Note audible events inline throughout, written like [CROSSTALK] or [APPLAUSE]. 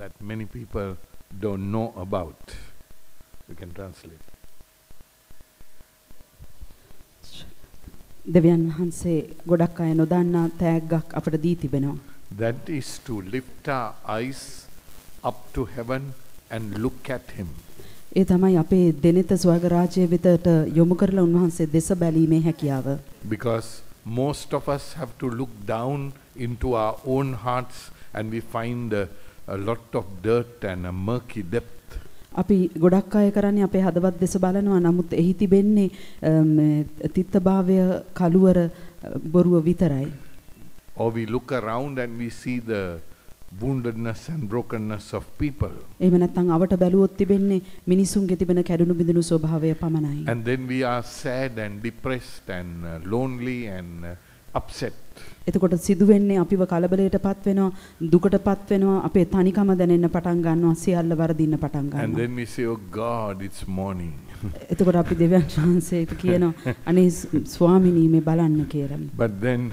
that many people don't know about. We can translate. දෙවියන් වහන්සේ ගොඩක් අය නොදන්නා තෑග්ගක් අපට දී තිබෙනවා. That is to lift our eyes up to heaven and look at Him. ඒ තමයි අපේ දෙනෙත ස්වර්ග රාජ්‍ය වෙතට යොමු කරලා උන්වහන්සේ දෙස බැලීමේ හැකියාව. Because most of us have to look down into our own hearts and we find a, a lot of dirt and a murky depth. අපි ගොඩක් අය කරන්නේ අපේ හදවත් දෙස බලනවා නමුත් එහි තිබෙන්නේ තිත්තභාවය කළුවර බොරුව විතරයි. Or we look around and we see the woundedness and brokenness of people. එහෙම නැත්නම් අවට බැලුවොත් තිබෙන්නේ මිනිසුන්ගේ තිබෙන කැඩුණු බිඳුණු ස්වභාවය පමණයි. And then we are sad and depressed and uh, lonely and uh, upset. එතකොට සිදුවෙන්නේ අපිව කලබලයටපත් වෙනවා දුකටපත් වෙනවා අපේ තනිකම දැනෙන්න පටන් ගන්නවා සියල්ල වරදින්න පටන් And ගන්නවා. then we say, Oh God, it's morning. [LAUGHS] එතකොට අපි දෙවියන් වහන්සේට කියනවා අනේ ස්වාමිනී මේ බලන්න කියලා. But then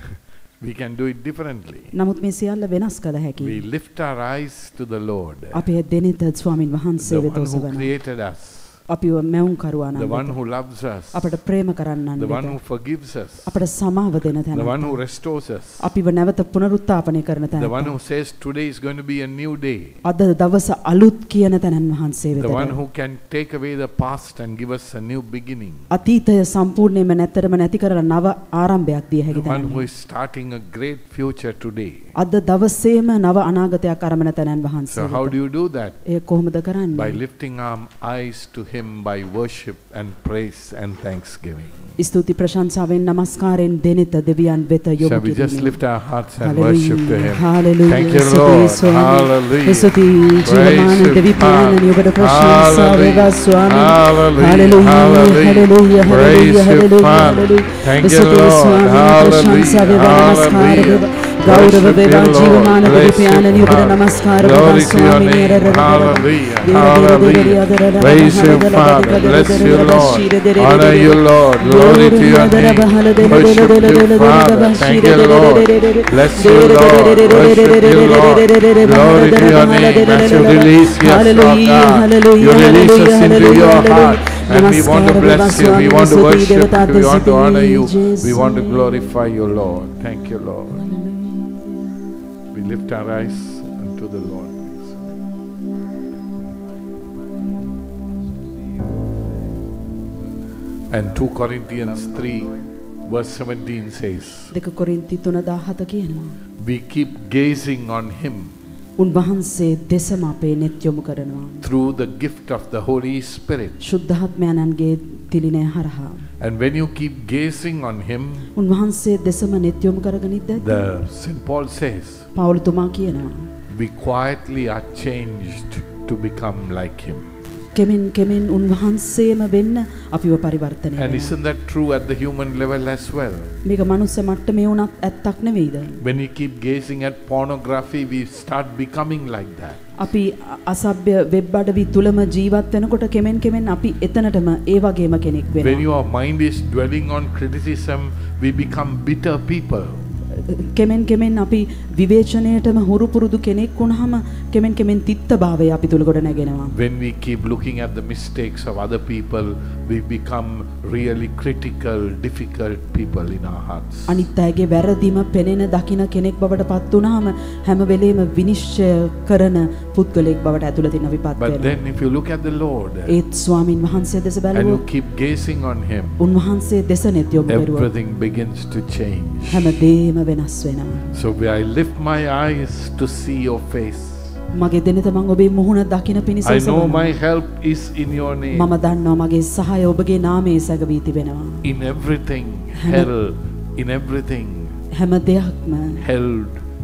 we can do it differently. නමුත් මේ සියල්ල වෙනස් කළ We හැකියි. lift our eyes to the Lord, අපේ දෙනෙත ස්වාමින් වහන්සේ the වෙත one who ඔසවනවා. created us, අපිව මැවුම් කරුවානම් the one වෙත. who loves us, අපට ප්‍රේම කරන්නන් the one who වෙත. forgives us, අපට සමාව දෙන the one තැන. who restores us, අපිව නැවත පුනරුත්ථාපනය කරන the one තැන. who says today is going to be a new day, අද දවස අලුත් කියන තැනන් වහන්සේ the one වෙත. who can take away the past and give us a new beginning, අතීතය සම්පූර්ණයෙන්ම නැත්තරම නැති කරලා නව ආරම්භයක් දිය the හැකි one who තැන. is starting a great future today. අද දවසේම නව අනාගතයක් අරමන තැනන් So, වහන්සේ. how වෙත. do you do that? එය කොහොමද By කරන්නේ? lifting our eyes to him by worship and praise and thanksgiving. Shall we just lift our hearts and worship to him? Hallelujah. Thank you, Lord. Hallelujah. ස්තුති ජීවමාන දෙවි පානනි ඔබට ප්‍රශංසා වේවා Hallelujah. Hallelujah. Hallelujah. Hallelujah. Thank you, Lord. Hallelujah. ಗೌರವ Hallelujah. Hallelujah. Praise him. Father. Bless you, Lord. Honor you, Lord. Glory to your name. Worship you, Father. Thank you, Lord. Bless you, Lord. Worship you, Lord. Glory to your name. As you release us, Lord God. You release us into your heart. And we want to bless you. We want to worship you. We want to honor you. We want to glorify you, Lord. Thank you, Lord. We lift our eyes And 2 Corinthians 3, verse 17 says, දෙක කොරින්ති 3:17 කියනවා. We keep gazing on Him උන්වහන්සේ දෙසම අපේ නෙත් යොමු කරනවා. through the gift of the Holy Spirit. ශුද්ධාත්මයන්ගේ තිලිනය හරහා. And when you keep gazing on Him, උන්වහන්සේ දෙසම නෙත් යොමු කරගෙන ඉද්දත් the St. Paul says, පවුලතුමා කියනවා. we quietly are changed to become like Him. කෙමෙන් කෙමෙන් උන්වහන්සේම වෙන්න අපිව පරිවර්තනය And isn't that true at the human level as well? මේක මනුස්ස මට්ටමේ වුණත් ඇත්තක් නෙවෙයිද? When we keep gazing at pornography, we start becoming like that. අපි අසභ්‍ය වෙබ් අඩවි තුලම ජීවත් වෙනකොට කෙමෙන් කෙමෙන් අපි එතනටම ඒ වගේම කෙනෙක් When වෙනවා. your mind is dwelling on criticism, we become bitter people. කෙමෙන් කෙමෙන් අපි විවේචනයටම හුරු පුරුදු කෙනෙක් වුණාම කෙමෙන් කෙමෙන් තිත්තභාවය අපි තුල ගොඩ නැගෙනවා. When we keep looking at the mistakes of other people, we become really critical, difficult people in our hearts. අනිත් අයගේ වැරදිම පෙනෙන දකින කෙනෙක් බවට පත් වුණාම හැම වෙලේම විනිශ්චය කරන පුද්ගලයෙක් බවට ඇතුළතින් අපි පත් But වෙනවා. then, if you look at the Lord ඒත් ස්වාමින් වහන්සේ දෙස and you බැලුවොත් keep gazing on Him, උන්වහන්සේ දෙස නෙත් යොමු කරුවොත් everything begins to change. හැම දේම වෙනස් වෙනවා. So, when I lift my eyes to see your face, මගේ දෙනෙත මං ඔබේ මුහුණ දකින පිණිස I know ඔසවනවා. my help is in your name. මම දන්නවා මගේ සහාය ඔබගේ නාමයේ සැගවී තිබෙනවා. In everything, Hannah- held, in everything, හැම දෙයක්ම held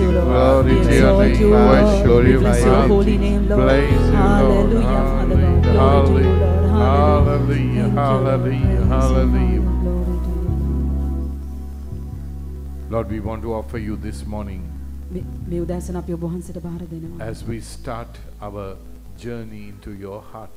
you, Lord. Glory to your name. Your holy name, Lord. Hallelujah. you, Hallelujah, Hallelujah, hallelujah, hallelujah. Lord, we want to offer you this morning as we start our journey into your heart.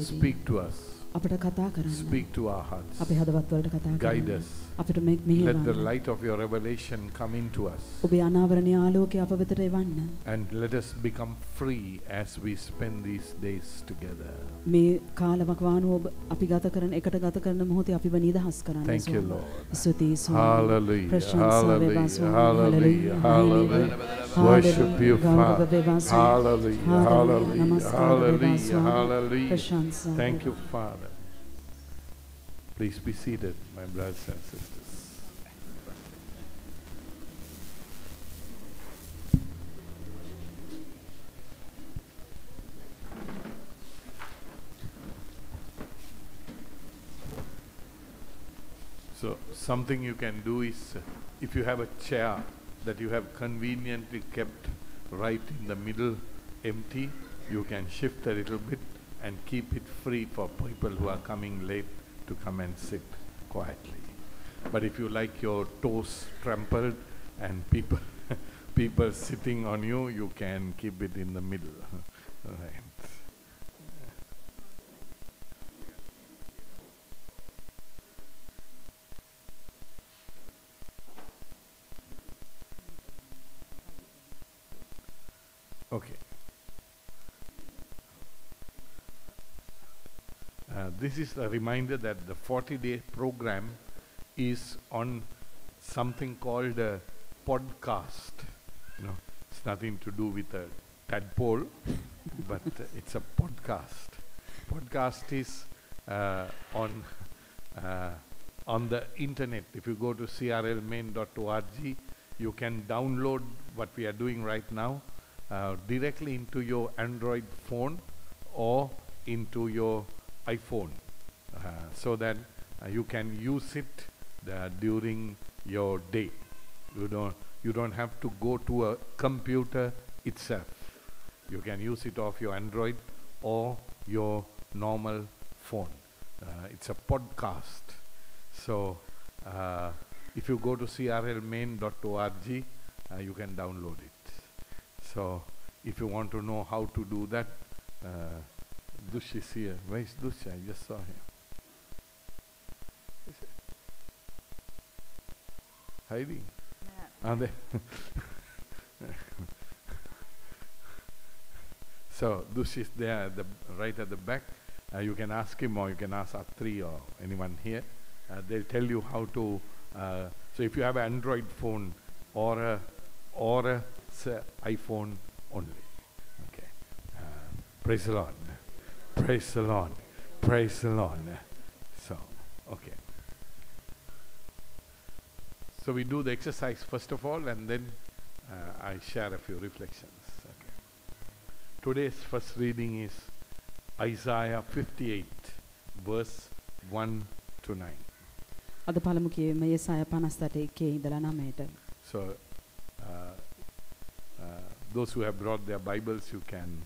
Speak to us. අපට කතා කරන්න. speak to our hearts. අපේ හදවත් වලට කතා Guide කරන්න. us. අපිට මේ Let the මෙහෙවන්න. light of your revelation come into us. ඔබේ අනාවරණීය ආලෝකය අප වෙතට එවන්න. And let us become free as we spend these days together. මේ කාලවකවානුව ඔබ අපි ගත කරන එකට ගත කරන මොහොතේ අපිව නිදහස් කරන්න. Thank you, ස්වාමී. Lord. ස්තුතියි ස්වාමී. Hallelujah, ප්‍රශංසා වේවා hallelujah, ස්වාමී. hallelujah, hallelujah. Worship you, ගෞරව වේවා Father. ස්වාමී. Hallelujah, hallelujah, නමස්කාර වේවා hallelujah, ස්වාමී. hallelujah. ප්‍රශංසා Thank you, වේවා. Father. Please be seated, my brothers and sisters. So, something you can do is if you have a chair that you have conveniently kept right in the middle empty, you can shift a little bit and keep it free for people who are coming late to come and sit quietly. But if you like your toes trampled and people [LAUGHS] people sitting on you, you can keep it in the middle. [LAUGHS] right. Okay. Uh, this is a reminder that the 40 day program is on something called a podcast. You know, it's nothing to do with a tadpole, [LAUGHS] but uh, it's a podcast. Podcast is uh, on uh, on the internet. If you go to crlmain.org, you can download what we are doing right now uh, directly into your Android phone or into your iPhone uh, so that uh, you can use it uh, during your day. You don't, you don't have to go to a computer itself. You can use it off your Android or your normal phone. Uh, it's a podcast. So uh, if you go to crlmain.org, uh, you can download it. So if you want to know how to do that, Dush is here. Where is Dush? I just saw him. Is it? Hiding? Are they? so Dush is there at the right at the back. Uh, you can ask him or you can ask Atri or anyone here. Uh, they'll tell you how to. Uh, so if you have an Android phone or a or a iPhone only. Okay. Praise the Lord. Praise the Lord. Praise the Lord. So, okay. So we do the exercise first of all, and then uh, I share a few reflections. Okay. Today's first reading is Isaiah 58, verse 1 to 9. අද පළමු කියවීම යසාය 58 එකේ ඉඳලා 9ට. So, uh, uh, those who have brought their Bibles, you can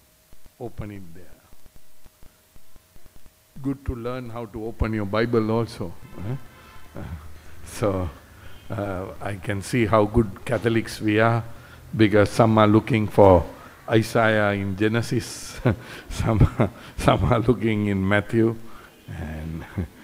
open it there. Good to learn how to open your Bible also. eh? Uh, so, uh, I can see how good Catholics we are because some are looking for Isaiah in Genesis, [LAUGHS] some, some are looking in Matthew, and [LAUGHS]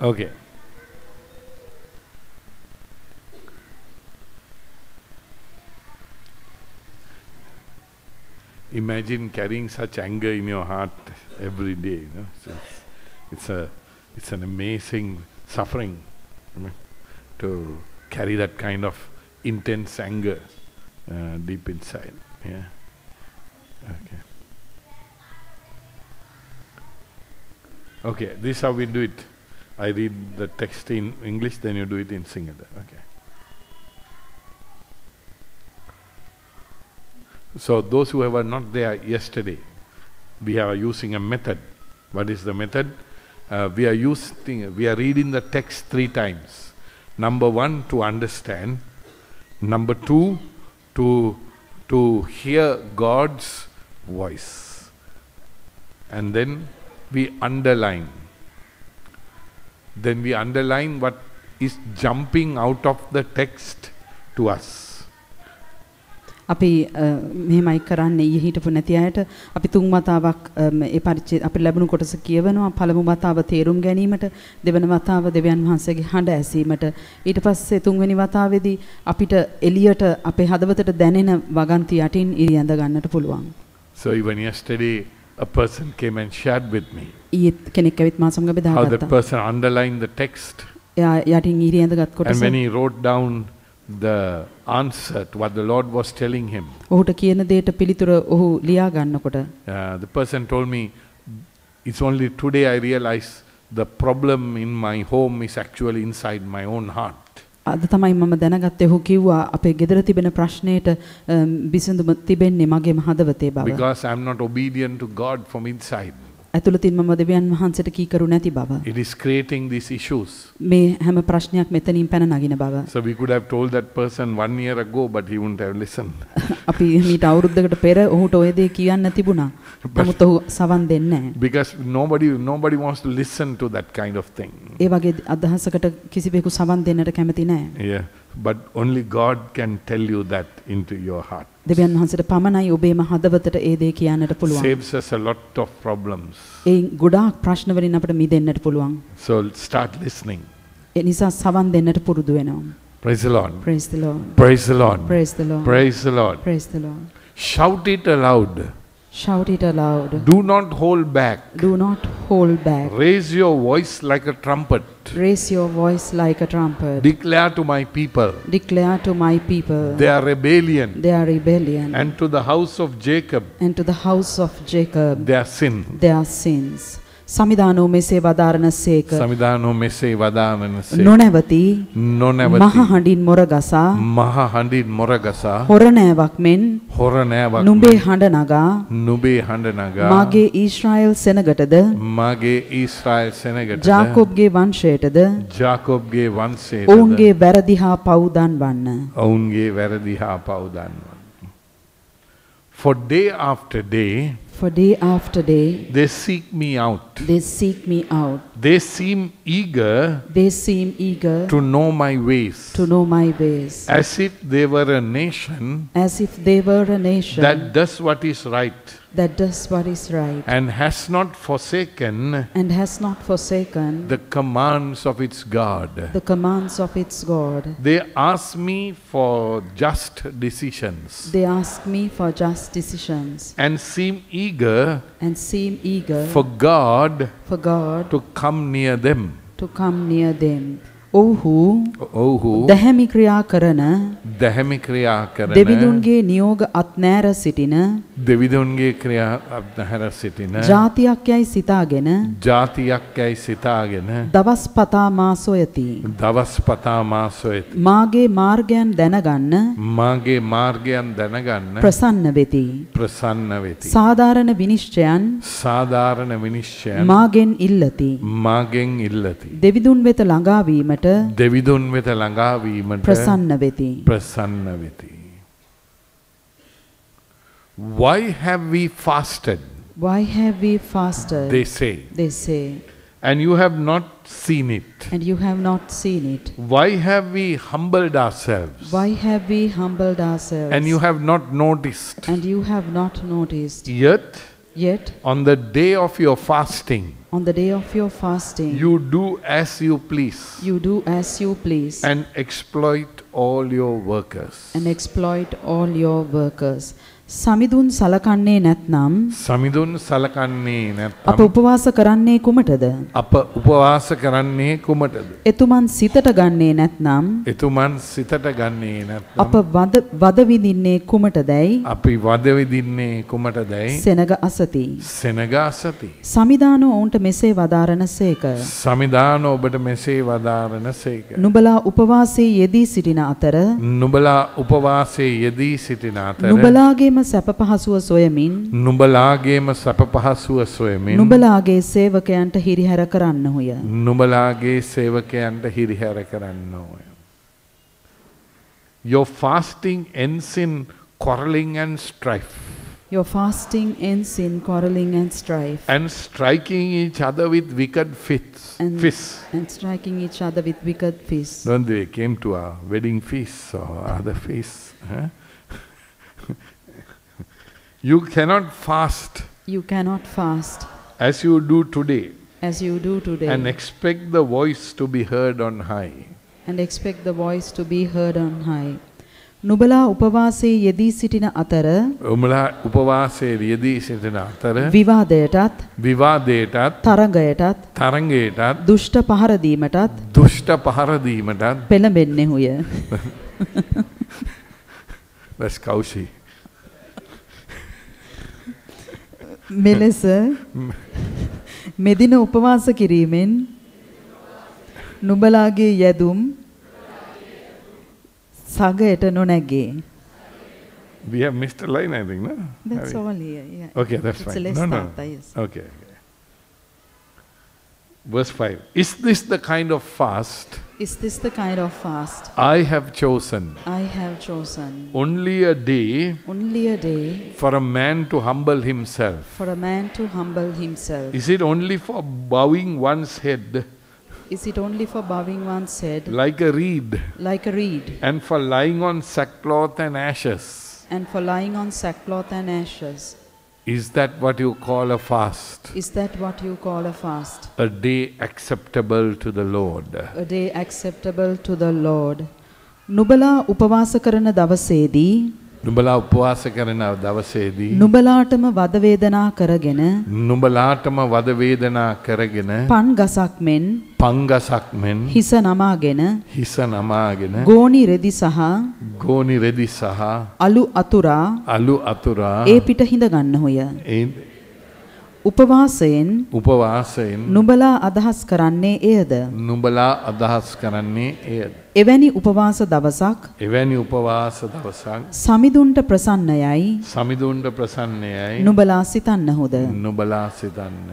Okay. Imagine carrying such anger in your heart every day. You know? So it's, a it's an amazing suffering you know, to carry that kind of intense anger uh, deep inside. Yeah. Okay. Okay, this is how we do it. I read the text in English, then you do it in Sinhala. Okay. So those who were not there yesterday, we are using a method. What is the method? Uh, we are using, we are reading the text three times. Number one, to understand. Number two, to to hear God's voice. And then we underline. Then we underline what is jumping out of the text to us. අපි මෙහෙමයි කරන්නේ ඊයේ හිටපු නැති අයට අපි තුන් වතාවක් ඒ පරිච්ඡේද අපි ලැබුණු කොටස කියවනවා පළමු වතාව තේරුම් ගැනීමට දෙවන වතාව දෙවියන් වහන්සේගේ හඬ ඇසීමට ඊට පස්සේ තුන්වෙනි වතාවේදී අපිට එළියට අපේ හදවතට දැනෙන වගන්ති යටින් ඉරියඳ ගන්නට පුළුවන්. So even yesterday, a person came and shared with me ඊයේත් කෙනෙක් ඇවිත් මා සමග how that බෙදාගත්තා. person underlined the text එයා යටින් ඉරියඳගත් කොටස and when he wrote down the answer to what the Lord was telling him, ඔහුට කියන දෙයට පිළිතුර ඔහු ලියා ගන්නකොට uh, the person told me, It's only today I realize the problem in my home is actually inside my own heart. අද තමයි මම දැනගත්තේ ඔහු කිව්වා අපේ ගෙදර තිබෙන ප්‍රශ්නයට අම්, විසඳුම තිබෙන්නේ මගේම හදවතේ බව. because I'm not obedient to God from inside. ඇතුළතින් මම දෙවියන් වහන්සේට කීකරු නැති බව. It is creating these issues. මේ හැම ප්‍රශ්නයක් මෙතනින් පැන නගින බව. So we could have told that person one year ago, but he wouldn't have listened. අපි මීට අවුරුද්දකට පෙර ඔහුට ඔය දේ කියන්න තිබුණා. නමුත් ඔහු සවන් දෙන්නේ නැහැ. Because nobody, nobody wants to listen to that kind of thing. ඒ වගේ අදහසකට කිසිවෙකු සවන් දෙන්නට කැමති නැහැ. Yeah. But only God can tell you that into your heart. දෙවියන් වහන්සේට පමණයි ඔබේම හදවතට ඒ දේ කියන්නට පුළුවන්. Saves us a lot of problems. ඒ ගොඩාක් ප්‍රශ්න වලින් අපිට මිදෙන්නට පුළුවන්. So start listening. ඒ නිසා සවන් දෙන්නට පුරුදු වෙනවා. Praise the Lord. Praise the Lord. Praise the Lord. Praise the Lord. Praise the Lord. Praise the Lord. Shout it aloud. Shout it aloud. Do not hold back. Do not hold back. Raise your voice like a trumpet. Raise your voice like a trumpet. Declare to my people Declare to my people their rebellion their rebellion and to the house of Jacob and to the house of Jacob their sin. their sins. සමිදානෝ මෙසේ වදාරනසේක සමිධානෝ මෙසේ වදානනසේ නොනැවති නොනැවති. මහ හඬින් මොරගසා මහ හඬින් මොරගසා. හොරනෑවක් මෙන් හොර නෑවක් නුඹේ හඬ නගා නුබේ හඬ නගා. මාගේ ඊශ්‍රායල් සෙනගටද? මගේ ඊස්රායිල් සෙනගට ජාකෝබ්ගේ වංශයටද? ජාකොබ්ගේ වන්සේ ඔවුන්ගේ වැරදි හා පවුදන් වන්න. ඔවුන්ගේ වැරදි හා පවදන්න. For day after day For day after day they seek me out. they seek me out. They seem eager They seem eager to know my ways. to know my ways. as if they were a nation As if they were a nation that does what is right that does what is right and has not forsaken and has not forsaken the commands of its God. the commands of its God. They ask me for just decisions They ask me for just decisions and seem eager and seem eager for God for God to come near them. to come near them. ඔව්හු ඔවුහු දැහැමි ක්‍රියා කරන දැහැමි ක්‍රියා කරන දෙවිඳුන්ගේ නියෝග අත්නෑර සිටින දෙවිදුන්ගේ ක්‍රියා අත්හැර සිටින ජාතියක් යයි සිතාගෙන ජාතියක් යැයි සිතාගෙන දවස් පතා මා සොයති. දවස් පතා මාසොයත් මාගේ මාර්ගයන් දැනගන්න මාගේ මාර්ගයන් දැනගන්න ප්‍රසන්න වෙති. ප්‍රසන්න වෙති. සාධාරණ විනිශ්චයන් සාධාරණ විනිශ්චයන් මාගෙන් ඉල්ලති. මාගෙන් ඉල්ලති. දෙවිදුන් වෙත ළඟාවීමට දෙවිදුන් වෙත ළඟාවීමට ප්‍රසන්න වෙති. ප්‍රසන්න වෙති. Why have we fasted? Why have we fasted? They say, They say, and you have not seen it. and you have not seen it. Why have we humbled ourselves? Why have we humbled ourselves? And you have not noticed. and you have not noticed. Yet, Yet, on the day of your fasting, on the day of your fasting, you do as you please you do as you please and exploit all your workers. and exploit all your workers. සමිඳුන් සලකන්නේ නැත්නම් සමිඳුන් සලකන්නේ අප නැත්නම් උපවාස කරන්නේ කුමටද? අප උපවාස කරන්නේ කුමටද? එතුමන් සිතට ගන්නේ නැත්නම් එතුමන් සිතට ගන්නේ අප නැත්නම් වද වද විඳින්නේ කුමටදයි? අපි වද විදින්නේ කුමටදයි? සෙනග අසති. සෙනග අසති. සමිදානෝ ඔවුන්ට මෙසේ වදාරනසේක. සමිදාන ඔබට මෙසේ වදාරනසේක. නුඹලා උපවාසයේ යෙදී සිටින අතර නුඹලා උපවාසයේ යෙදී සිටින අතර නුඹලාගේම සැප පහසුව සොයමින් නුඹලාගේම සැප පහසුව සොයමින් නුඹලාගේ සේවකයන්ට හිරිහැර කරන්නහුය. නුඹලාගේ සේවකයන්ට හිරිහැර කරන්න ඕය. Your fasting ends in quarreling and strife Your fasting ends in quarreling and strife and striking each other with wicked fists. and, fists. and striking each other with wicked fists. Don't they came to our wedding feasts or other feasts? huh? you cannot fast You cannot fast as you do today as you do today and expect the voice to be heard on high. and expect the voice to be heard on high. නුබලා උපවාසයේ යෙදී සිටින අතර උමලා උපවාසයේ යෙදී සිටින අතර විවාදයටත් විවාදයටත් තරඟයටත් තරංගයටත් දුෂ්ට පහර දීමටත් දුෂ්ට පහර දීමටත් පෙළඹෙන්නේහුය. [LAUGHS] that's කෞෂි මෙලෙස මෙදින උපවාස කිරීමෙන් නුබලාගේ යැදුම් සගයට නොනැගේ. We have missed a line, I think, no? That's all here. Yeah. Okay, that's It's a fine. less No, no. start, yes. Okay, okay. Verse 5. Is this the kind of fast Is this the kind of fast I have chosen? I have chosen? Only a day Only a day for a man to humble himself. for a man to humble himself. Is it only for bowing one's head Is it only for bowing one's head like a reed like a reed and for lying on sackcloth and ashes? and for lying on sackcloth and ashes? Is that what you call a fast? Is that what you call a fast? A day acceptable to the Lord. A day acceptable to the Lord. නුබලා උපවාස කරන දවසේදී නුඹලා උපවාස කරන දවසේදී නුබලාටම වද වේදනා කරගෙන නුඹලාටම වද වේදනා කරගෙන පන් ගසක් මෙන් පංගසක් මෙන් හිස නමාගෙන හිස නමාගෙන ගෝනි රෙදි සහ ගෝනි රෙදි සහ අලු අතුරා අලු අතුරා ඒ පිට හිඳ ගන්නහොය. ඒ උපවාසයෙන් උපවාසයෙන් නුබලා අදහස් කරන්නේ එයද. නුඹලා අදහස් කරන්නේ එය. එවැනි උපවාස දවසක් එවැනි උපවාස දවසක් සමිඳුන්ට ප්‍රසන්නයයි සමිඳුන්ට ප්‍රසන්නයයි නුබලා සිතන්නහොද. නුබලා සිතන්න.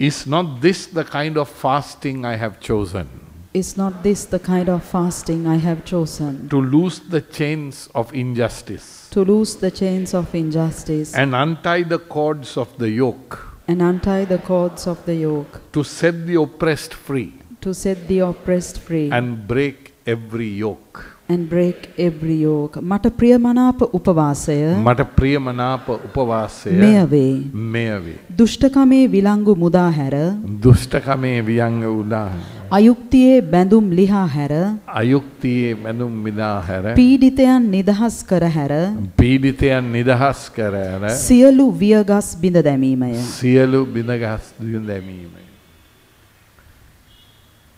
Is not this the kind of fasting I have chosen? Is not this the kind of fasting I have chosen? To loose the chains of injustice. To loose the chains of injustice. And untie the cords of the yoke, and untie the cords of the yoke, to set the oppressed free. To set the oppressed free. And break every yoke. And break every yoke. මට ප්‍රියමනාප උපවාසය මට ප්‍රියමනාප උපවාසය මෙය වේ. මෙය වේ. දුෂ්ටකමේ විලංගු මුදා හැර දුෂ්ටකමේ වියංග උදාහරණ. අයුක්තියේ බැඳුම් ලිහා හැර අයුක්තියේ මැදුම් මිදා හැර පීඩිතයන් නිදහස් කර හැර පීඩිතයන් නිදහස් කර ඇර සියලු වියගස් බිඳ දැමීමය. සියලු බිඳගස් දිය දැමීමයි.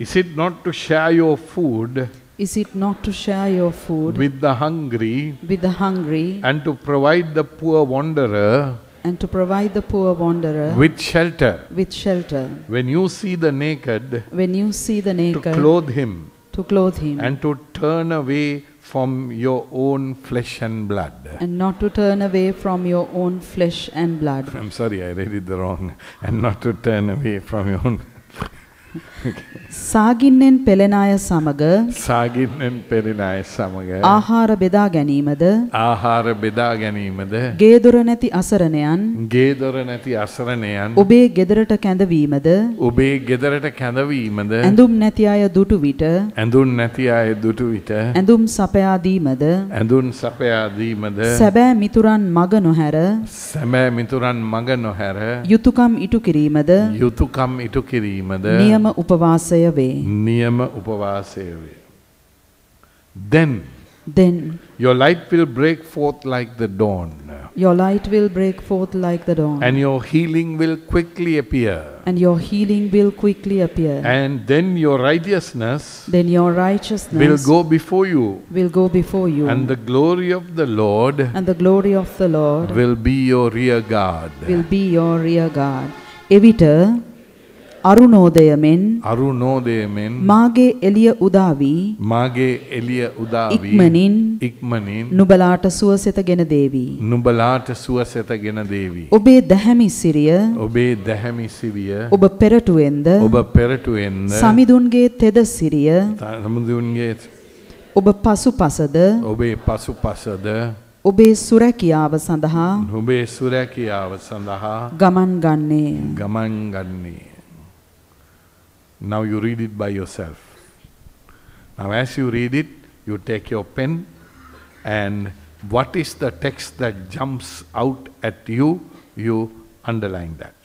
Is it not to share your food Is it not to share your food with the hungry with the hungry and to provide the poor wanderer and to provide the poor wanderer with shelter? with shelter? When you see the naked, When you see the naked to clothe him to clothe him, and to turn away from your own flesh and blood. and not to turn away from your own flesh and blood. I'm sorry, I read it the wrong. And not to turn away from your own. සාගින්නෙන් පෙළෙන අය සමග සාගින්නෙන් පෙරෙන අය සමග ආහාර බෙදා ගැනීමද? ආහාර බෙදා ගැනීමද? ගේදොර නැති අසරණයන් ගේදොර නැති අසරණයන් ඔබේ ගෙදරට කැඳවීමද? ඔබේ ගෙදරට කැඳවීමද? ඇඳුම් නැති අය දුටු විට ඇඳුන් නැති අය දුටු විට ඇඳුම් සපයා දීමද? ඇඳුන් සපයා දීමද? සැබෑ මිතුරන් මග නොහැර සැබෑ මිතුරන් මග නොහැර යුතුයකම් ඉටු කිරීමද? යුතුයකම් ඉටු කිරීමද? නියම උපවාසය වේ. නියම උපවාසය වේ. Then Then your light will break forth like the dawn your light will break forth like the dawn, and your healing will quickly appear. and your healing will quickly appear. And then your righteousness Then your righteousness will go before you, will go before you, and the glory of the Lord and the glory of the Lord will be your rear guard. will be your rear guard. එවිට අරුණෝදයමෙන් අරුණෝදයමෙන් මාගේ එළිය උදා වී මාගේ එළිය උදාවී ඉක්මනින් ඉක්මනින් නුබලාට සුවසෙතගෙන දේවි. නුඹලාට සුවසෙතගෙන දේවි. ඔබේ දැහැමි සිරිය ඔබේ දැහැමි සිවිය ඔබ පෙරටුවෙන්ද ඔබ පෙරටුවෙන්ද සමිඳුන්ගේ තෙද සිරිය සමුදුන්ගේ ඔබ පසුපසද ඔබේ පසු පසද ඔබේ සුරැකියාව සඳහා ඔබේ සුරැකියාව සඳහා ගමන් ගන්නේ. ගමන් ගන්නේ. Now you read it by yourself. Now as you read it, you take your pen and what is the text that jumps out at you, you underline that.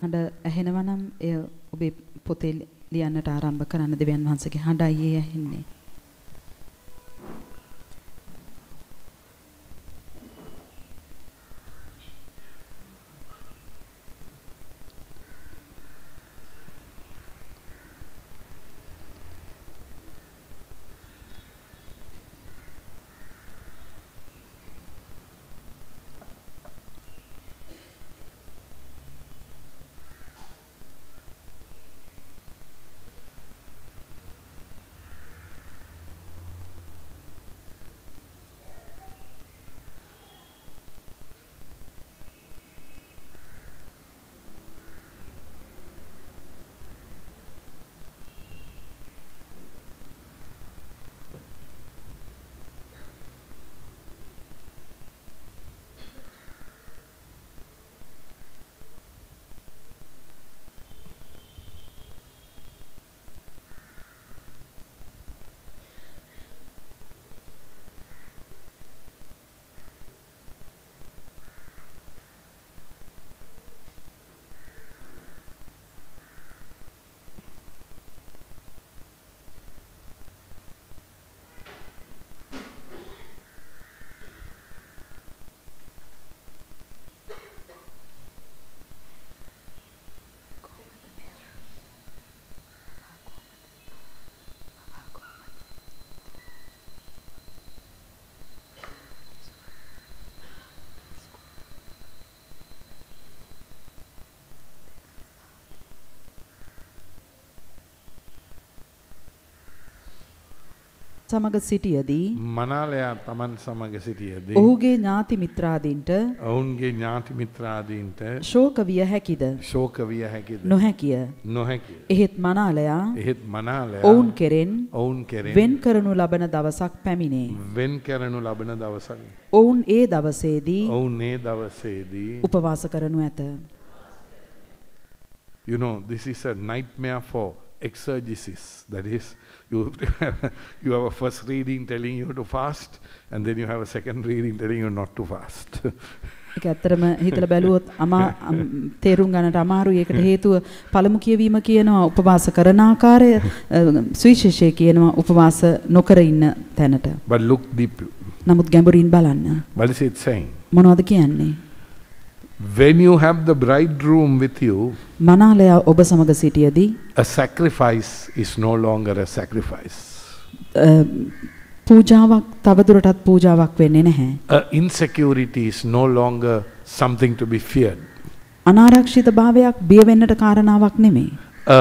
හඬ ඇහෙනවා නම් එය ඔබේ පොතේ ලියන්නට ආරම්භ කරන්න දෙවියන් වහන්සේගේ හඬයි ඒ ඇහෙන්නේ. සමග සිටියදී මනාලයා තමන් සමග සිටියදී ඔහුගේ ඥාති මිත්‍රාදීන්ට ඔවුන්ගේ ඥාති මිත්‍රාදීන්ට ශෝක විය හැකිද ශෝක විය හැකිද නොහැකිය. නොහැකි. එහෙත් මනාලයා එහෙත් මනාලයා ඔවුන් කෙරෙන් ඔවුන් කෙරෙන් වෙන් කරනු ලබන දවසක් පැමිණේ. වෙන් කරනු ලබන දවසක්. ඔවුන් ඒ දවසේදී ඔවුන් ඒ දවසේදී උපවාස කරනු ඇත. You know, this is a nightmare for exegesis. That is, you, [LAUGHS] you have a first reading telling you to fast, and then you have a second reading telling you not to fast. ඒක ඇත්තටම හිතලා බැලුවොත් අමා අම්, තේරුම් ගන්නට අමාරුයි. ඒකට හේතුව පළමු කියවීම කියනවා උපවාස කරන ආකාරය, අ, සුවිශේෂය කියනවා උපවාස නොකර ඉන්න තැනට. but look deep. නමුත් ගැඹුරින් බලන්න. What is it saying? මොනවද කියන්නේ? When you have the bridegroom with you, මනාලයා ඔබ සමග සිටියදී a sacrifice is no longer a sacrifice. අ, පූජාවක් තවදුරටත් පූජාවක් වෙන්නේ නැහැ. A insecurity is no longer something to be feared. අනාරක්ෂිත භාවයක් බිය වෙන්නට කාරණාවක් නෙමෙයි. A,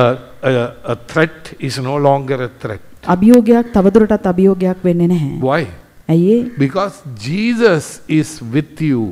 a, a threat is no longer a threat. අභියෝගයක් තවදුරටත් අභියෝගයක් වෙන්නේ නැහැ. Why? ඇයි ඒ? Because Jesus is with you.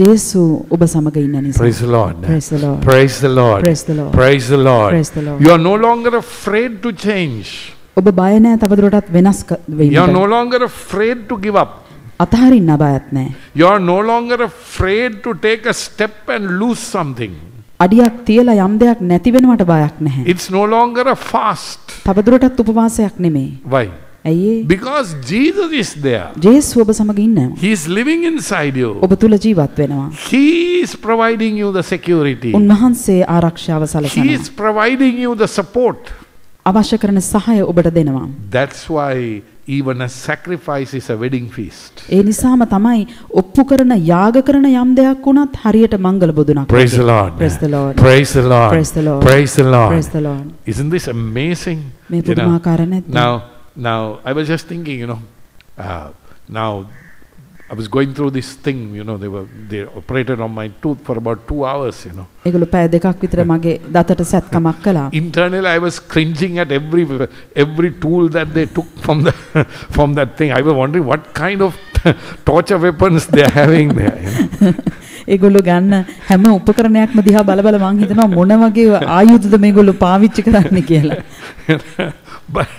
ජේසු ඔබ සමග ඉන්න නිසා. Praise the Lord. Praise the Lord. Praise the Lord. Praise the Lord. Praise the Lord. Praise the Lord. You are no longer afraid to change. ඔබ බය නැහැ තවදුරටත් වෙනස් ක- You are no වීමට. longer afraid to give up. අතහරින්න බයත් නැහැ. You are no longer afraid to take a step and lose something. අඩියක් තියලා යම් දෙයක් නැති වෙනවට බයක් නැහැ. It's no longer a fast. තවදුරටත් උපවාසයක් නෙමෙයි. Why? ඇයි ඒ? Because Jesus is there. ජේසු ඔබ සමග ඉන්නවා. He is living inside you. ඔබ තුල ජීවත් වෙනවා. He is providing you the security. උන්වහන්සේ ආරක්ෂාව He සලසනවා. is providing you the support. අවශ්‍ය කරන සහාය ඔබට දෙනවා. That's why even a sacrifice is a wedding feast. ඒ නිසාම තමයි ඔප්පු කරන යාග කරන යම් දෙයක් වුණත් හරියට මංගල බුදුනක්. Praise the වගේ. Lord. Praise the Lord. Praise the Lord. Praise the Lord. Praise the Lord. Praise the Lord. Isn't this amazing? මේ You know, පුදුමාකාර නැද්ද? now, now, I was just thinking, you know, uh, now I was going through this thing, you know, they were they operated on my tooth for about two hours, you know. ඒගොල්ලෝ පැය දෙකක් විතර මගේ දතට සැත්කමක් කළා. Internally, I was cringing at every every tool that they took from the from that thing. I was wondering what kind of torture weapons they are having there. You know? [LAUGHS] ඒගොල්ලෝ ගන්න හැම උපකරණයක්ම දිහා බල බල මං හිතනවා මොන වගේ ආයුධද මේගොල්ලෝ පාවිච්චි කරන්නේ කියලා. [LAUGHS] but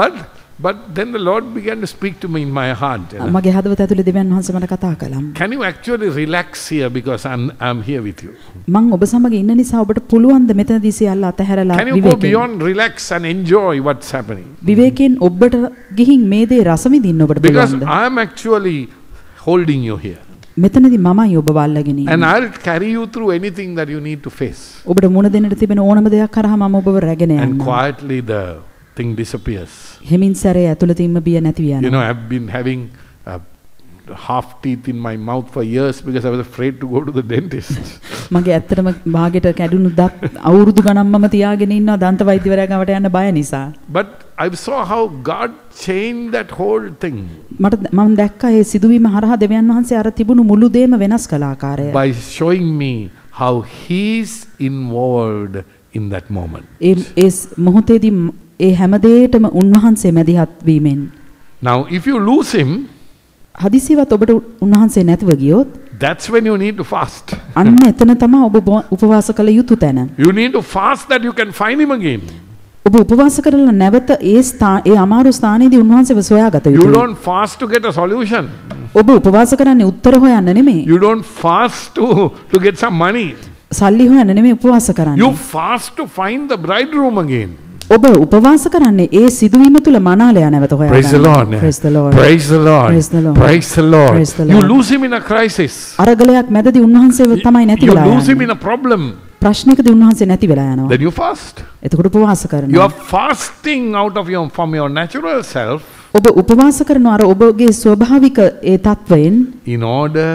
but but then the Lord began to speak to me in my heart. you know. මගේ හදවත ඇතුලේ දෙවියන් වහන්සේ මට කතා කළා. Can you actually relax here because I'm I'm here with you? මං ඔබ සමග ඉන්න නිසා ඔබට පුළුවන් ද මෙතනදී සියල්ල අතහැරලා Can you go විවේකයෙන් beyond relax and enjoy what's happening? විවේකයෙන් ඔබට ගිහින් මේ දේ රස විඳින්න ඔබට Because පුළුවන්ද? I'm actually holding you here. මෙතනදී මමයි ඔබ වල්ලගෙන And ඉන්නේ. I'll carry you through anything that you need to face. ඔබට මුණ දෙන්නට තිබෙන ඕනම දෙයක් කරා මම ඔබව රැගෙන And යනවා. quietly the thing disappears. හෙමින් සැරේ ඇතුළතින්ම බිය නැති You යනවා. know, I've been having uh, half teeth in my mouth for years because I was afraid to go to the dentist. [LAUGHS] මගේ ඇත්තටම භාගයට කැඩුණු දත් අවුරුදු ගණන් මම තියාගෙන ඉන්නවා දන්ත වෛද්‍යවරයා ගාවට යන්න බය නිසා. but I saw how God changed that whole thing මට මම දැක්කා ඒ සිදුවීම හරහා දෙවියන් වහන්සේ අර තිබුණු මුළු දේම වෙනස් කළ ආකාරය. by showing me how He's involved in that moment. ඒ ඒ ස්- මොහොතේදී ම- ඒ හැම දෙයකටම උන්වහන්සේ මැදිහත් වීමෙන් Now, if you lose Him, හදිසියවත් ඔබට උන්වහන්සේ නැතිව ගියොත් that's when you need to fast. අන්න එතන තමයි ඔබ උපවාස කළ යුතු තැන. You need to fast that you can find Him again. ඔබ උපවාස කරලා නැවත ඒ ඒ අමාරු ස්ථානයේදී උන්වහන්සේව සොයාගත You යුතුයි. don't fast to get a solution. ඔබ උපවාස කරන්නේ උත්තර හොයන්න නෙමෙයි. You don't fast to, to get some money. සල්ලි හොයන්න නෙමෙයි උපවාස කරන්නේ. You fast to find the bridegroom again. ඔබ උපවාස කරන්නේ ඒ සිදුවීම තුල මනාලයා නැවත හොයාගන්න. Praise the Lord. Praise the Lord. Praise the Lord. Praise the Lord. Praise the Lord. Praise the You Lord. lose him in a crisis. අරගලයක් මැදදී උන්වහන්සේව තමයි නැති You වෙලා lose him in යන්නේ. a problem. ප්‍රශ්නයකදී උන්වහන්සේ නැති වෙලා යනවා. Then you fast. එතකොට උපවාස You කරනවා. are fasting out of your from your natural self ඔබ උපවාස කරනවා අර ඔබගේ ස්වභාවික ඒ තත්වයෙන් in order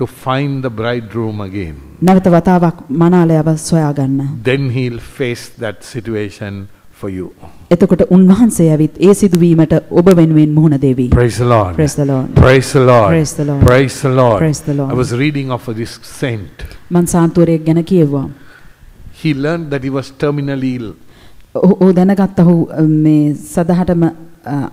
to find the bridegroom again. නැවත වතාවක් මනාලයව සොයා ගන්න. Then he'll face that situation for you. එතකොට උන්වහන්සේ ඇවිත් ඒ සිදුවීමට ඔබ වෙනුවෙන් මුහුණ දෙවි. Praise the Lord. Praise the Lord. Praise the Lord. Praise the Lord. Praise the Lord. Praise the Lord. I was reading of this saint. මං සාන්තුවරයෙක් ගැන කියෙව්වා. He learned that he was terminally ill, ඔහු ඔහු දැනගත් ඔහු අ, මේ සදහටම අ,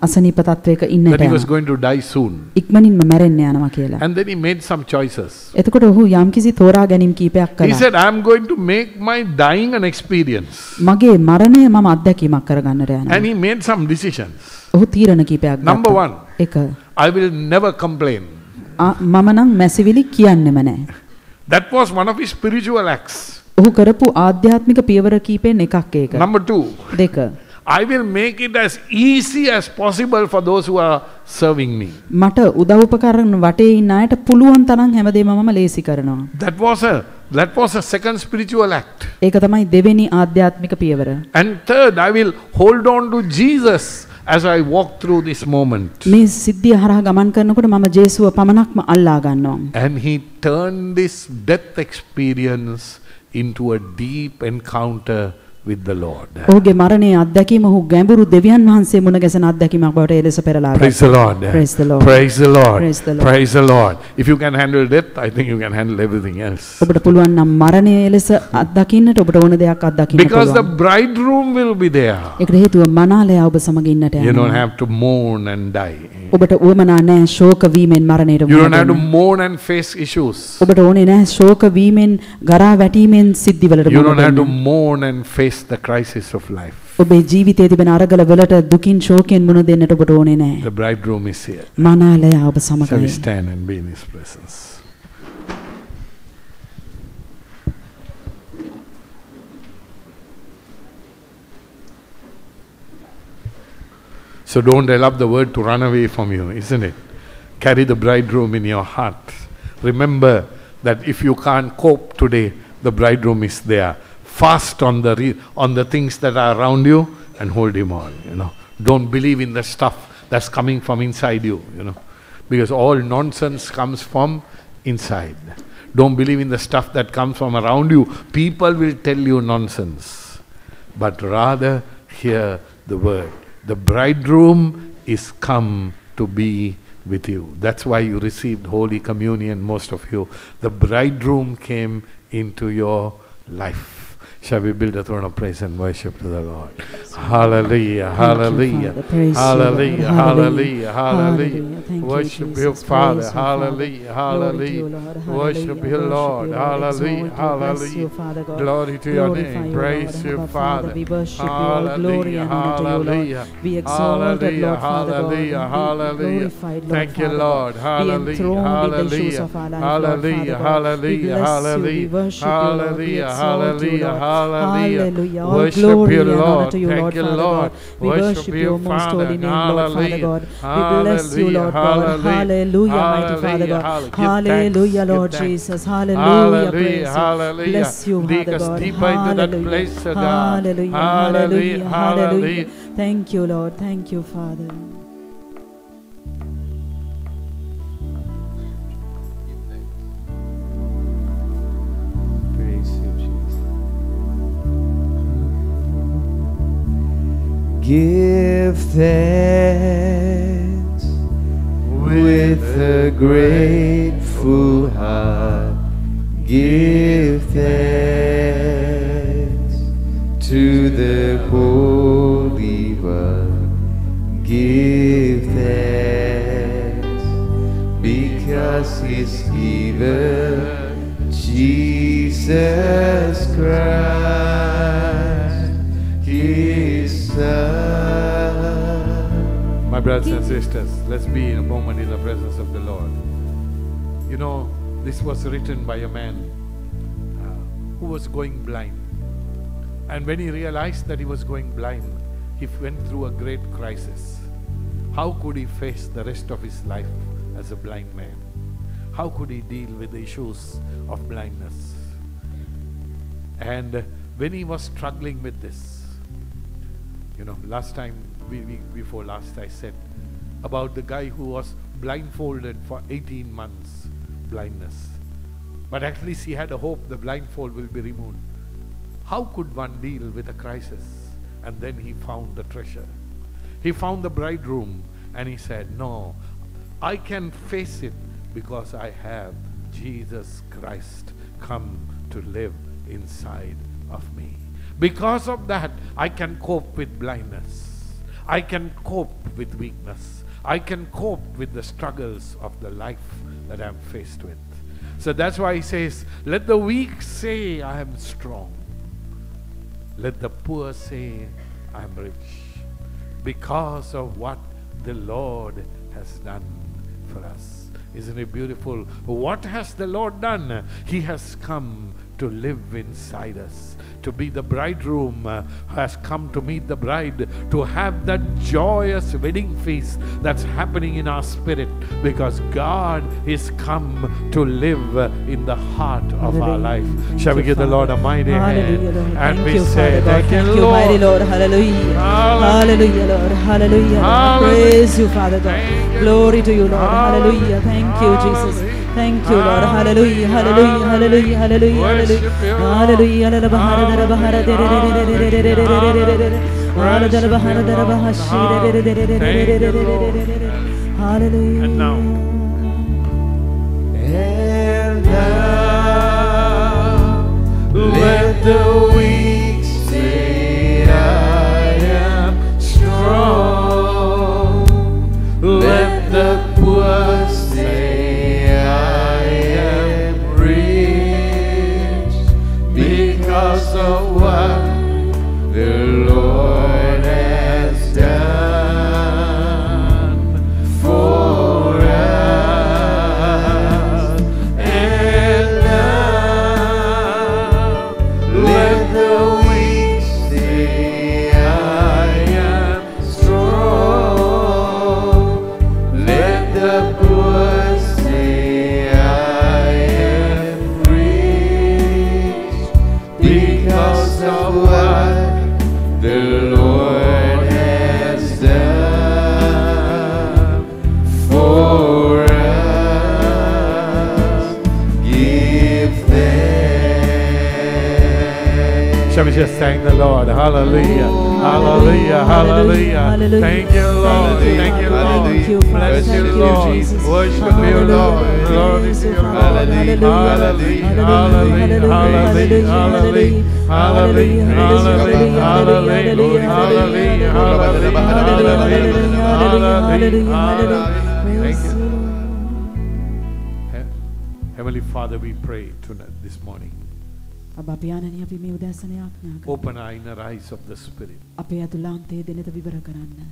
අසනීප තත්වයක ඉන්නට that he was යනවා. going to die soon. ඉක්මනින්ම මැරෙන්න යනවා කියලා. And then he made some choices. එතකොට ඔහු යම්කිසි තෝරා ගැනීම් කීපයක් He කළා. said, I'm going to make my dying an experience. මගේ මරණය මම අත්දැකීමක් කරගන්නට And යනවා. he made some decisions. ඔහු තීරණ කීපයක් Number ගත්තා. one. එක I will never complain. ආ, මම නම් මැසිවිලි කියන්නෙම නැහැ. That was one of his spiritual acts. ඔහු කරපු ආධ්‍යාත්මික පියවර කීපෙන් එකක් ඒක. Number two, දෙක. I will make it as easy as possible for those who are serving me. මට උදව් උපකරන වටේ ඉන්න අයට පුළුවන් තරම් හැමදේම මම ලේසි කරනවා. That was a that was a second spiritual act. ඒක තමයි දෙවෙනි ආධ්‍යාත්මික පියවර. And third, I will hold on to Jesus as I walk through this moment. මේ සිද්ධිය හරහා ගමන් කරනකොට මම ජේසුව පමණක්ම අල්ලා ගන්නවා. And he turned this death experience into a deep encounter with the Lord. ඔහුගේ මරණයේ අත්දැකීම ඔහු ගැඹුරු දෙවියන් වහන්සේ මුණ ගැසෙන අත්දැකීමක් බවට එලෙස පෙරලා Praise the Lord. Praise the Lord. Praise the Lord. Praise the Lord. Praise the Lord. If you can handle death, I think you can handle everything else. ඔබට පුළුවන් නම් මරණය එලෙස අත්දකින්නට ඔබට ඕන දෙයක් අත්දකින්න Because the පුළුවන්. bridegroom will be there. ඒකට හේතුව මනාලයා ඔබ සමග ඉන්නට You don't යනවා. have to mourn and die. ඔබට උවමනා නැහැ ශෝක වීමෙන් මරණයට You මුහුණ don't have to දෙන්න. mourn and face issues. ඔබට ඕනේ නැහැ ශෝක වීමෙන් ගරා වැටීමෙන් සිද්ධිවලට You මුහුණ don't have to දෙන්න. mourn and face the crisis of life. ඔබේ ජීවිතයේ තිබෙන අරගල වලට දුකින් ශෝකයෙන් මුහුණ දෙන්නට ඔබට ඕනේ නැහැ. The bridegroom is here. මනාලයා ඔබ Shall we සමගයි. stand and be in his presence? So don't allow the word to run away from you, isn't it? Carry the bridegroom in your heart. Remember that if you can't cope today, the bridegroom is there. Fast on the re- on the things that are around you and hold him on. You know, don't believe in the stuff that's coming from inside you. You know, because all nonsense comes from inside. Don't believe in the stuff that comes from around you. People will tell you nonsense, but rather hear the word. The bridegroom is come to be with you. That's why you received Holy Communion, most of you. The bridegroom came into your life. Shall we build a throne of praise and worship to the Lord? Hallelujah, hallelujah, hallelujah, hallelujah, hallelujah. Worship your Father, hallelujah, hallelujah. Worship your Lord, hallelujah, hallelujah. Glory to your name, praise your Father. Hallelujah, hallelujah. We exalt the Lord, hallelujah, hallelujah. Thank you, Lord, hallelujah, hallelujah, hallelujah, hallelujah, hallelujah, hallelujah, hallelujah. Hallelujah. Hallelujah. All Worship glory you, and honor Lord. to you, Lord, Father Lord. God. We Worship worship you, your most holy name, Lord, Father God. We bless you, Lord God. Hallelujah, mighty Father God. Hallelujah, Lord. Jesus. Hallelujah. Praise you. Bless you, Father God. deeper into that Hallelujah. place, God. Hallelujah. Hallelujah, Hallelujah. hallelujah. Hallelujah. Thank you, Lord. Thank you, Father. Give thanks with a grateful heart. Give thanks to the Holy One. Give thanks because He's given Jesus Christ, His My brothers and sisters, let's be in a moment in the presence of the Lord. You know, this was written by a man uh, who was going blind. And when he realized that he was going blind, he went through a great crisis. How could he face the rest of his life as a blind man? How could he deal with the issues of blindness? And when he was struggling with this, you know, last time, we, we, before last, I said about the guy who was blindfolded for 18 months, blindness. But at least he had a hope the blindfold will be removed. How could one deal with a crisis? And then he found the treasure. He found the bridegroom and he said, No, I can face it because I have Jesus Christ come to live inside of me. Because of that, I can cope with blindness. I can cope with weakness. I can cope with the struggles of the life that I'm faced with. So that's why he says, Let the weak say, I am strong. Let the poor say, I am rich. Because of what the Lord has done for us. Isn't it beautiful? What has the Lord done? He has come to live inside us. To be the bridegroom uh, has come to meet the bride, to have that joyous wedding feast that's happening in our spirit because God is come to live uh, in the heart of our life. Thank Shall we give the Lord a Father. mighty hand? Hallelujah, Lord. And we say, Father. Thank you, Thank you, Lord. mighty Lord. Hallelujah. Hallelujah. Hallelujah, Lord. Hallelujah. Hallelujah. Praise you, Father God. Glory to you, Lord. Hallelujah. Hallelujah. Thank you, Jesus. Thank you, Lord. Hallelujah, hallelujah, hallelujah, hallelujah, hallelujah. Hallelujah, hallelujah, hallelujah. hallelujah, hallelujah, hallelujah, hallelujah, hallelujah, the weak say, I am strong. Let So away. Just thank the Lord? Hallelujah. Hallelujah. Hallelujah. Thank you, Lord. Thank you, Lord. Thank you, Father. Bless you, Lord. Worship you. Lord. Glory to you, your. Hallelujah. Hallelujah. Hallelujah. Hallelujah. Hallelujah. Hallelujah. Hallelujah. Hallelujah. Hallelujah. Hallelujah. Hallelujah. Hallelujah. Thank you. you, Lord. He- Heavenly Father, we pray tonight, this morning. Open our inner eyes of the Spirit. අපේ අතුලාන්තයේ දෙනත විවර කරන්න.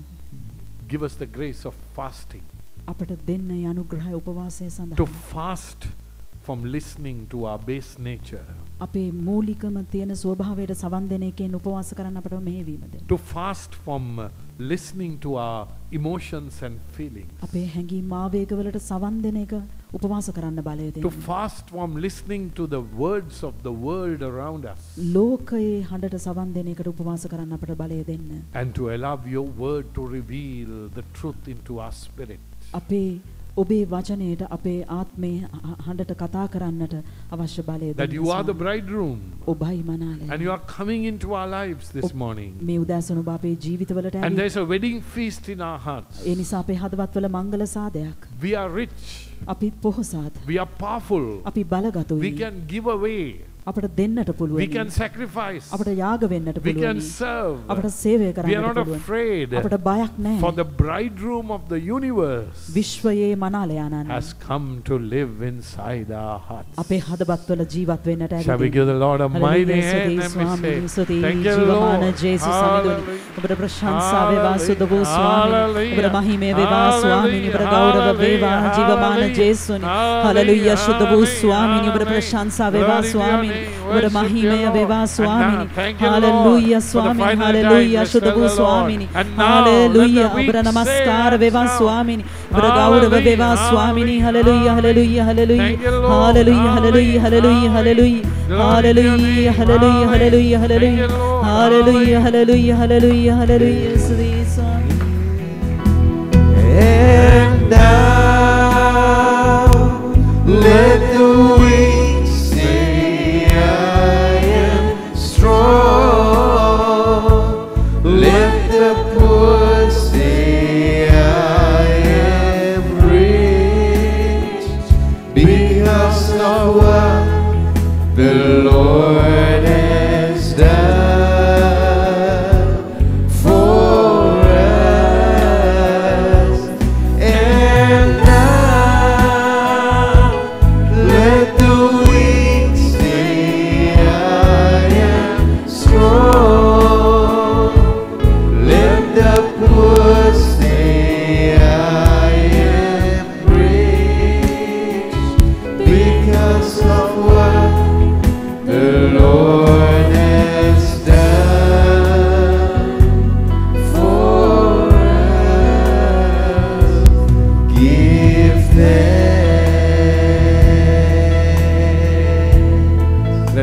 Give us the grace of fasting. අපට දෙන්න ඒ අනුග්‍රහය උපවාසය To සඳහා. fast from listening to our base nature, අපේ මූලිකම තියෙන ස්වභාවයට සවන් දෙන එකෙන් උපවාස කරන්න අපට මෙහෙවීම දෙන්න. to fast from uh, listening to our emotions and feelings, අපේ හැඟීම් ආවේගවලට සවන් දෙන එක උපවාස කරන්න බලය to දෙන්න. fast from listening to the words of the world around us, ලෝකයේ හඬට සවන් දෙන එකට උපවාස කරන්න අපට බලය දෙන්න. and to allow your word to reveal the truth into our spirit. අපේ ඔබේ වචනයට අපේ ආත්මේ හ- හඬට කතා කරන්නට අවශ්‍ය බලය That you are the දෙන්න. bridegroom ඔබයි මනාලය. and you are coming into our lives this morning. මේ උදෑසන ඔබ අපේ ජීවිතවලට And there's a wedding feast in our hearts. ඒ නිසා අපේ හදවත්වල මංගල සාදයක්. We are rich. අපි පොහොසාත්. We are powerful. අපි We බලගතුයි. can give away. අපට දෙන්නට We පුළුවන්. can sacrifice. අපට යාග වෙන්නට We can පුළුවන්. serve. අපට සේවය We are කරන්නට not පුළුවන්. afraid. අපට බයක් For නැහැ. the bridegroom of the universe විශ්වයේ මනාලයානන් has come to live inside our hearts. අපේ හදවත්වල ජීවත් වෙන්නට Shall we ඇවිත් give the Lord a mighty Hallelujah, hand ස්තුතියි and we ස්වාමී, say, ස්තුතියි Thank you, ජීවමාන Lord. ජේසුස් සමිඳුනි. Hallelujah. ඔබට ප්‍රශංසා වේවා සුද වූ ස්වාමීනි. Hallelujah. ඔබට මහිමේ වේවා ස්වාමීනි. ඔබට ගෞරව වේවා Hallelujah. ජීවමාන Hallelujah. ජේසුනි. Hallelujah. හලලුයා සුද වූ ස්වාමීනි. ඔබට Hallelujah. ප්‍රශංසා වේවා Glory to your ස්වාමීනි. ഒരു മഹിമയ വിവാ സ്വാമിനി ഹാലലൂയ സ്വാമിനി ഹാലലൂയ ശുദ്ധഭൂ സ്വാമിനി ഹാലലൂയ അവര നമസ്കാര വിവാ സ്വാമിനി അവര ഗൗരവ വിവാ Swamini hallelujah hallelujah hallelujah hallelujah hallelujah hallelujah hallelujah hallelujah hallelujah hallelujah hallelujah hallelujah hallelujah hallelujah hallelujah Shri Swami And now let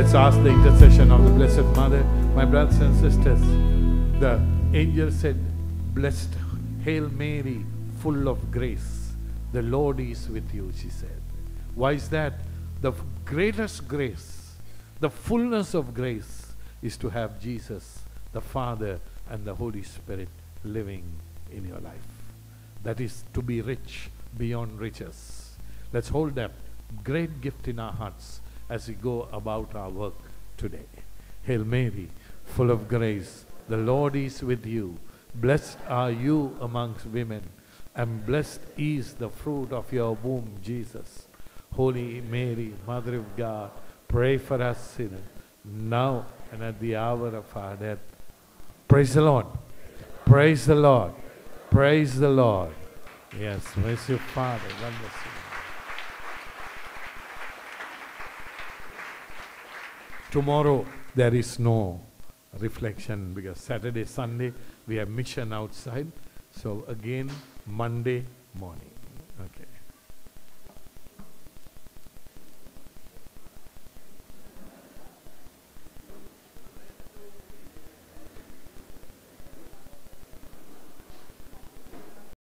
Let's ask the intercession of the Blessed Mother. My brothers and sisters, the angel said, Blessed, Hail Mary, full of grace. The Lord is with you, she said. Why is that? The greatest grace, the fullness of grace, is to have Jesus, the Father, and the Holy Spirit living in your life. That is to be rich beyond riches. Let's hold that great gift in our hearts as we go about our work today. Hail Mary, full of grace, the Lord is with you. Blessed are you amongst women, and blessed is the fruit of your womb, Jesus. Holy Mary, Mother of God, pray for us sinners, now and at the hour of our death. Praise the Lord. Praise the Lord. Praise the Lord. Yes, you, Father. God bless you. Tomorrow there is no reflection because Saturday, Sunday we have mission outside. So again, Monday morning. Okay.